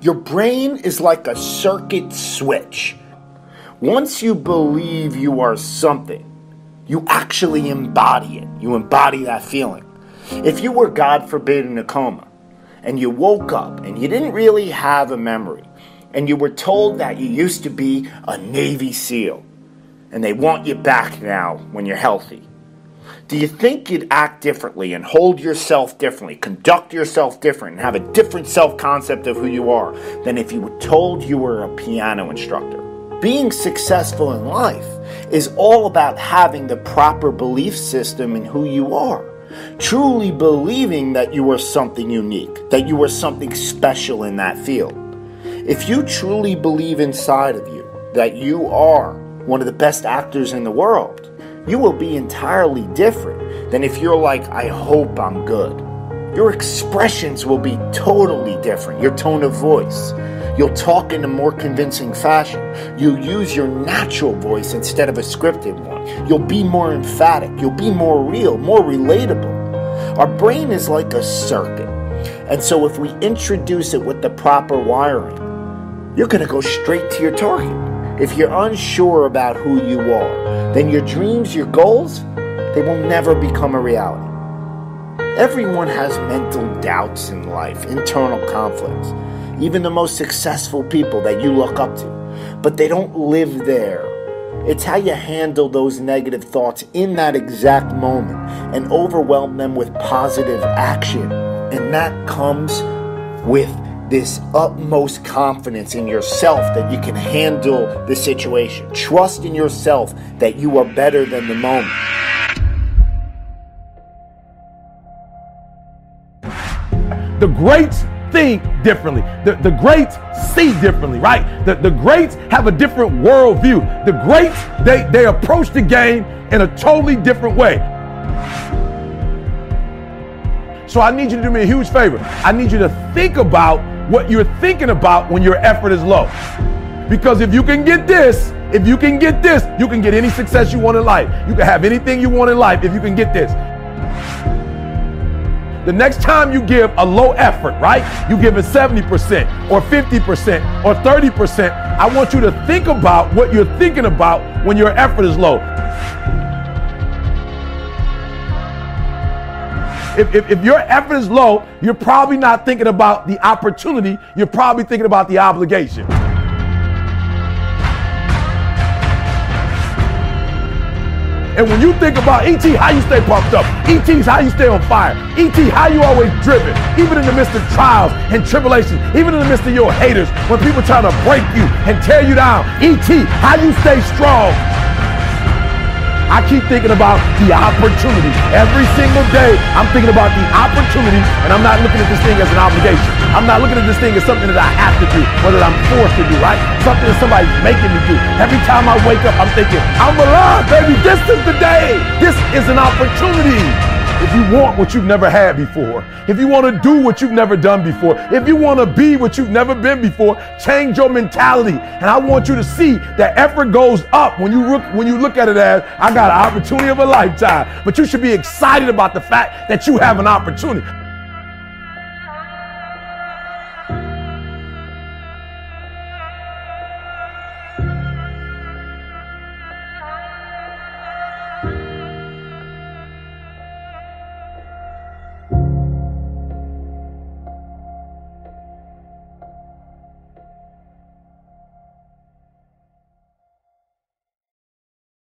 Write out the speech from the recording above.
Your brain is like a circuit switch. Once you believe you are something, you actually embody it. You embody that feeling. If you were, God forbid, in a coma and you woke up and you didn't really have a memory and you were told that you used to be a Navy SEAL and they want you back now when you're healthy, do you think you'd act differently and hold yourself differently, conduct yourself different, and have a different self concept of who you are than if you were told you were a piano instructor? Being successful in life is all about having the proper belief system in who you are. Truly believing that you are something unique, that you are something special in that field. If you truly believe inside of you that you are one of the best actors in the world, you will be entirely different than if you're like, I hope I'm good. Your expressions will be totally different, your tone of voice. You'll talk in a more convincing fashion. You'll use your natural voice instead of a scripted one. You'll be more emphatic. You'll be more real, more relatable. Our brain is like a circuit. And so if we introduce it with the proper wiring, you're going to go straight to your target. If you're unsure about who you are, then your dreams, your goals, they will never become a reality. Everyone has mental doubts in life, internal conflicts. Even the most successful people that you look up to, but they don't live there. It's how you handle those negative thoughts in that exact moment and overwhelm them with positive action. And that comes with this utmost confidence in yourself that you can handle the situation. Trust in yourself that you are better than the moment. The greats think differently. The, the greats see differently, right? The, the greats have a different worldview. The greats, they, they approach the game in a totally different way. So I need you to do me a huge favor. I need you to think about what you're thinking about when your effort is low. Because if you can get this, if you can get this, you can get any success you want in life. You can have anything you want in life if you can get this. The next time you give a low effort, right? You give it 70% or 50% or 30%. I want you to think about what you're thinking about when your effort is low. If, if, if your effort is low, you're probably not thinking about the opportunity, you're probably thinking about the obligation. And when you think about ET, how you stay pumped up. ET's how you stay on fire. ET, how you always driven. Even in the midst of trials and tribulations, even in the midst of your haters, when people try to break you and tear you down. ET, how you stay strong. I keep thinking about the opportunity. Every single day, I'm thinking about the opportunity, and I'm not looking at this thing as an obligation. I'm not looking at this thing as something that I have to do or that I'm forced to do, right? Something that somebody's making me do. Every time I wake up, I'm thinking, I'm alive, baby. This is the day. This is an opportunity. If you want what you've never had before, if you want to do what you've never done before, if you want to be what you've never been before, change your mentality. And I want you to see that effort goes up when you look when you look at it as I got an opportunity of a lifetime. But you should be excited about the fact that you have an opportunity.